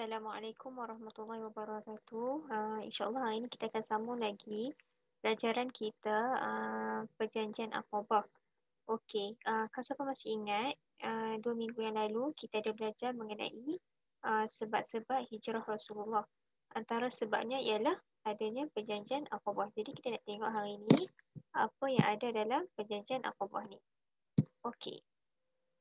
Assalamualaikum warahmatullahi wabarakatuh. Uh, InsyaAllah hari ini kita akan sambung lagi pelajaran kita uh, perjanjian Aqabah. Okey, uh, kalau siapa masih ingat, uh, dua minggu yang lalu kita ada belajar mengenai uh, sebab-sebab hijrah Rasulullah. Antara sebabnya ialah adanya perjanjian Aqabah. Jadi kita nak tengok hari ini apa yang ada dalam perjanjian Aqabah ni. Okey,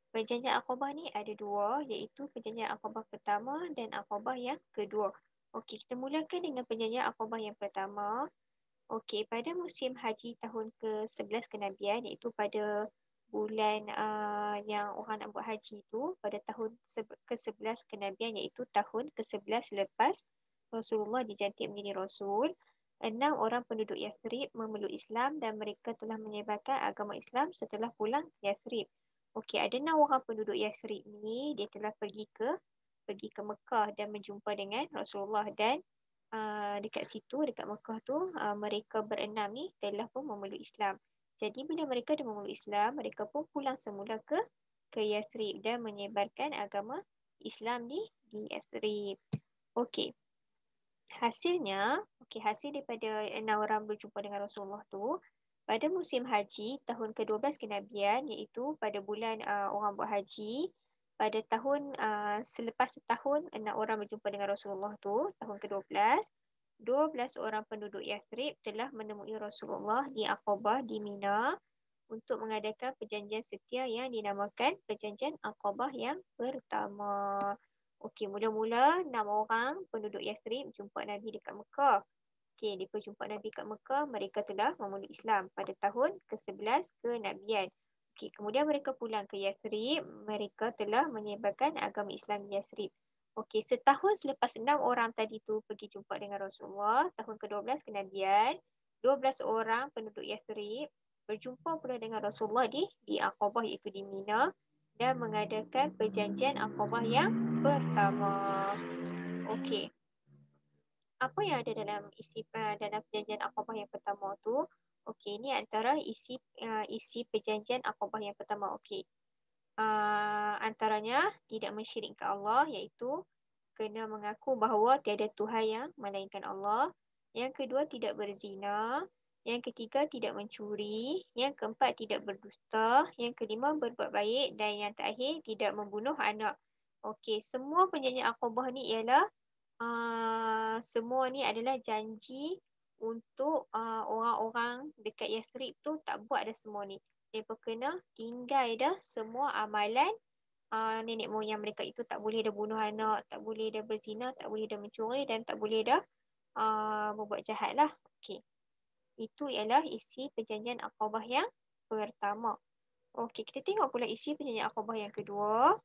Perjanjian Aqabah ni ada dua iaitu perjanjian Aqabah pertama dan Aqabah yang kedua. Okey, kita mulakan dengan perjanjian Aqabah yang pertama. Okey, pada musim haji tahun ke-11 kenabian iaitu pada bulan uh, yang orang nak buat haji itu pada tahun ke-11 kenabian iaitu tahun ke-11 lepas Rasulullah dijantik menjadi Rasul. Enam orang penduduk Yathrib memeluk Islam dan mereka telah menyebarkan agama Islam setelah pulang Yathrib. Okey, ada enam orang penduduk Yasrib ni dia telah pergi ke pergi ke Mekah dan berjumpa dengan Rasulullah dan uh, dekat situ dekat Mekah tu uh, mereka berenam ni telah pun memeluk Islam. Jadi bila mereka dah memeluk Islam, mereka pun pulang semula ke ke Yasrib dan menyebarkan agama Islam di di Yasrib. Okey. Hasilnya, okey hasil daripada enam orang berjumpa dengan Rasulullah tu, pada musim haji tahun ke-12 kenabian iaitu pada bulan uh, orang buat haji pada tahun uh, selepas setahun enam orang berjumpa dengan Rasulullah tu tahun ke-12 12 orang penduduk Yathrib telah menemui Rasulullah di Aqabah di Mina untuk mengadakan perjanjian setia yang dinamakan perjanjian Aqabah yang pertama. Okey, mula-mula enam orang penduduk Yathrib jumpa Nabi dekat Mekah. Okey, di perjumpaan Nabi kat Mekah, mereka telah memeluk Islam pada tahun ke-11 kenabian. Okey, kemudian mereka pulang ke Yathrib, mereka telah menyebarkan agama Islam di Yathrib. Okey, setahun selepas enam orang tadi tu pergi jumpa dengan Rasulullah, tahun ke-12 kenabian, 12 orang penduduk Yathrib berjumpa pula dengan Rasulullah di di Aqabah iaitu di Mina dan mengadakan perjanjian Aqabah yang pertama. Okey apa yang ada dalam isi uh, dalam perjanjian Aqabah yang pertama tu? Okey ini antara isi uh, isi perjanjian Aqabah yang pertama. Okey. Uh, antaranya tidak mensyirikkan Allah iaitu kena mengaku bahawa tiada tuhan yang melainkan Allah. Yang kedua tidak berzina. Yang ketiga tidak mencuri. Yang keempat tidak berdusta. Yang kelima berbuat baik. Dan yang terakhir tidak membunuh anak. Okey semua perjanjian Aqabah ni ialah uh, semua ni adalah janji untuk uh, orang-orang dekat Yathrib tu tak buat dah semua ni. Mereka kena tinggal dah semua amalan uh, nenek moyang mereka itu tak boleh dah bunuh anak, tak boleh dah berzina, tak boleh dah mencuri dan tak boleh dah uh, membuat jahat lah. Okay. Itu ialah isi perjanjian Aqabah yang pertama. Okey, kita tengok pula isi perjanjian Aqabah yang kedua.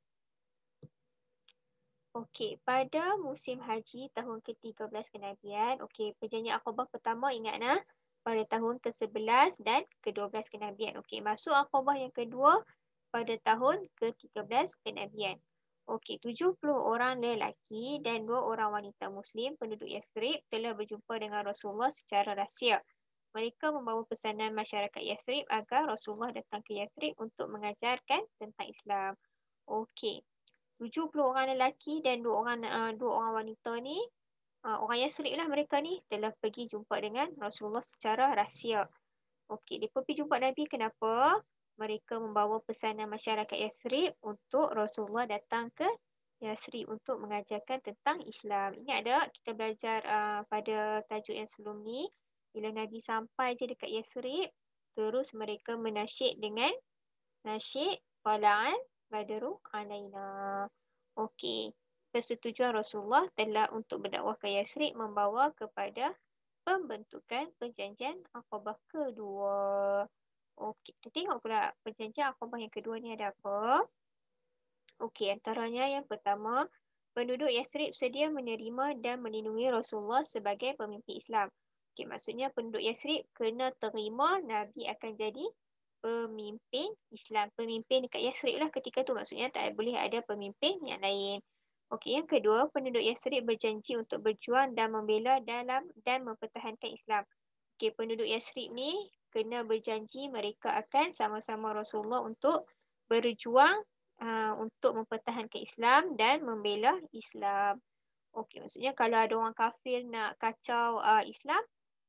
Okey, pada musim haji tahun ke-13 kenabian, okey, perjanjian Aqabah pertama ingat nah, pada tahun ke-11 dan ke-12 kenabian. Okey, masuk Aqabah yang kedua pada tahun ke-13 kenabian. Okey, 70 orang lelaki dan dua orang wanita muslim penduduk Yathrib telah berjumpa dengan Rasulullah secara rahsia. Mereka membawa pesanan masyarakat Yathrib agar Rasulullah datang ke Yathrib untuk mengajarkan tentang Islam. Okey, 70 orang lelaki dan dua orang uh, dua orang wanita ni uh, orang Yathrib lah mereka ni telah pergi jumpa dengan Rasulullah secara rahsia. Okey, dia pergi jumpa Nabi kenapa? Mereka membawa pesanan masyarakat Yathrib untuk Rasulullah datang ke Yathrib untuk mengajarkan tentang Islam. Ini ada kita belajar uh, pada tajuk yang sebelum ni bila Nabi sampai je dekat Yathrib terus mereka menasyid dengan nasyid Fala'an badru alaina. Okey. Persetujuan Rasulullah telah untuk berdakwah ke Yasrib membawa kepada pembentukan perjanjian Aqabah kedua. Okey, kita tengok pula perjanjian Aqabah yang kedua ni ada apa. Okey, antaranya yang pertama, penduduk Yasrib sedia menerima dan melindungi Rasulullah sebagai pemimpin Islam. Okey, maksudnya penduduk Yasrib kena terima Nabi akan jadi pemimpin Islam. Pemimpin dekat Yasrib lah ketika tu maksudnya tak boleh ada pemimpin yang lain. Okey, yang kedua, penduduk Yasrib berjanji untuk berjuang dan membela dalam dan mempertahankan Islam. Okey, penduduk Yasrib ni kena berjanji mereka akan sama-sama Rasulullah untuk berjuang uh, untuk mempertahankan Islam dan membela Islam. Okey, maksudnya kalau ada orang kafir nak kacau uh, Islam,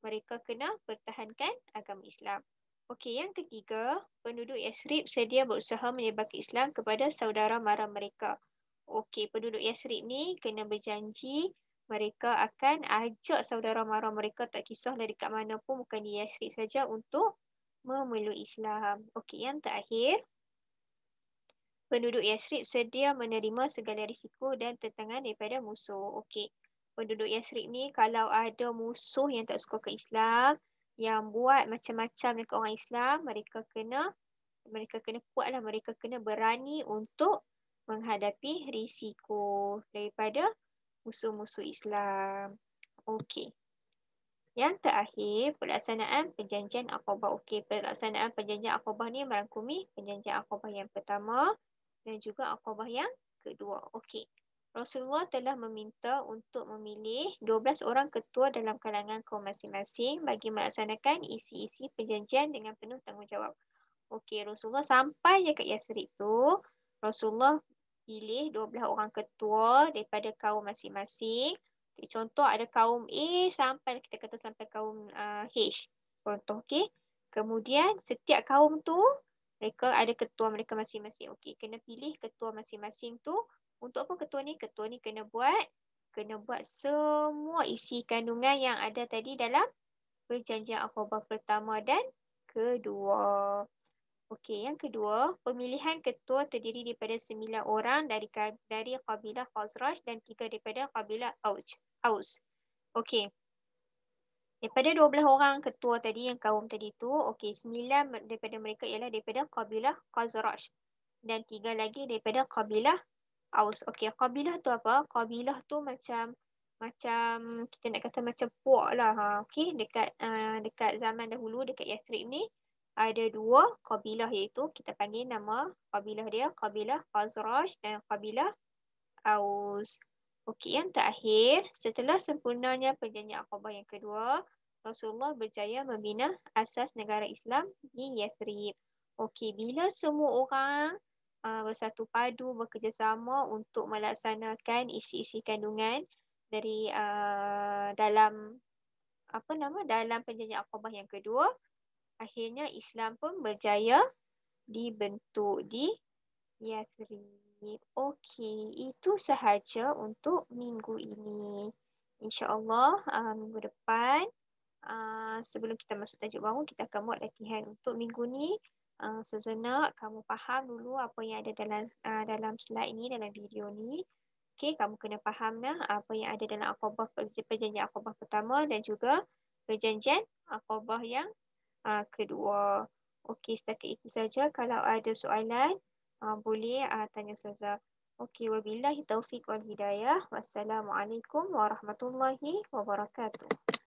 mereka kena pertahankan agama Islam. Okey, yang ketiga, penduduk Yasrib sedia berusaha menyebarkan Islam kepada saudara mara mereka. Okey, penduduk Yasrib ni kena berjanji mereka akan ajak saudara mara mereka tak kisahlah dekat mana pun bukan di Yasrib saja untuk memeluk Islam. Okey, yang terakhir, penduduk Yasrib sedia menerima segala risiko dan tentangan daripada musuh. Okey, penduduk Yasrib ni kalau ada musuh yang tak suka ke Islam, yang buat macam-macam dekat orang Islam, mereka kena mereka kena kuatlah, mereka kena berani untuk menghadapi risiko daripada musuh-musuh Islam. Okey. Yang terakhir, pelaksanaan perjanjian Aqabah. Okey, pelaksanaan perjanjian Aqabah ni merangkumi perjanjian Aqabah yang pertama dan juga Aqabah yang kedua. Okey. Rasulullah telah meminta untuk memilih 12 orang ketua dalam kalangan kaum masing-masing bagi melaksanakan isi-isi perjanjian dengan penuh tanggungjawab. Okey, Rasulullah sampai je kat Yathrib tu, Rasulullah pilih 12 orang ketua daripada kaum masing-masing. Okay, contoh ada kaum A sampai kita kata sampai kaum uh, H. Contoh okey. Kemudian setiap kaum tu mereka ada ketua mereka masing-masing. Okey, kena pilih ketua masing-masing tu. Untuk apa ketua ni? Ketua ni kena buat kena buat semua isi kandungan yang ada tadi dalam perjanjian akhobah pertama dan kedua. Okey, yang kedua, pemilihan ketua terdiri daripada sembilan orang dari dari kabilah Khazraj dan tiga daripada kabilah Aus. Aus. Okey. Daripada dua belah orang ketua tadi yang kaum tadi tu, okey, sembilan daripada mereka ialah daripada kabilah Khazraj dan tiga lagi daripada kabilah Aus. Okey, kabilah tu apa? Kabilah tu macam macam kita nak kata macam puak lah. Ha. Okey, dekat uh, dekat zaman dahulu dekat Yathrib ni, ada dua kabilah iaitu kita panggil nama kabilah dia kabilah Khazraj dan kabilah Aus. Okey, yang terakhir, setelah sempurnanya perjanjian Aqabah yang kedua, Rasulullah berjaya membina asas negara Islam di Yathrib. Okey, bila semua orang bersatu padu bekerjasama untuk melaksanakan isi-isi kandungan dari uh, dalam apa nama dalam perjanjian Aqabah yang kedua, akhirnya Islam pun berjaya dibentuk di Yathrib. Okey, itu sahaja untuk minggu ini. InsyaAllah uh, minggu depan uh, sebelum kita masuk tajuk baru kita akan buat latihan untuk minggu ni. Uh, sejenak kamu faham dulu apa yang ada dalam uh, dalam slide ni, dalam video ni. Okey, kamu kena faham apa yang ada dalam akobah perjanjian akobah pertama dan juga perjanjian akobah yang uh, kedua. Okey, setakat itu saja. Kalau ada soalan, uh, boleh uh, tanya Ustazah. Okey, wabillahi taufiq wal hidayah. Wassalamualaikum warahmatullahi wabarakatuh.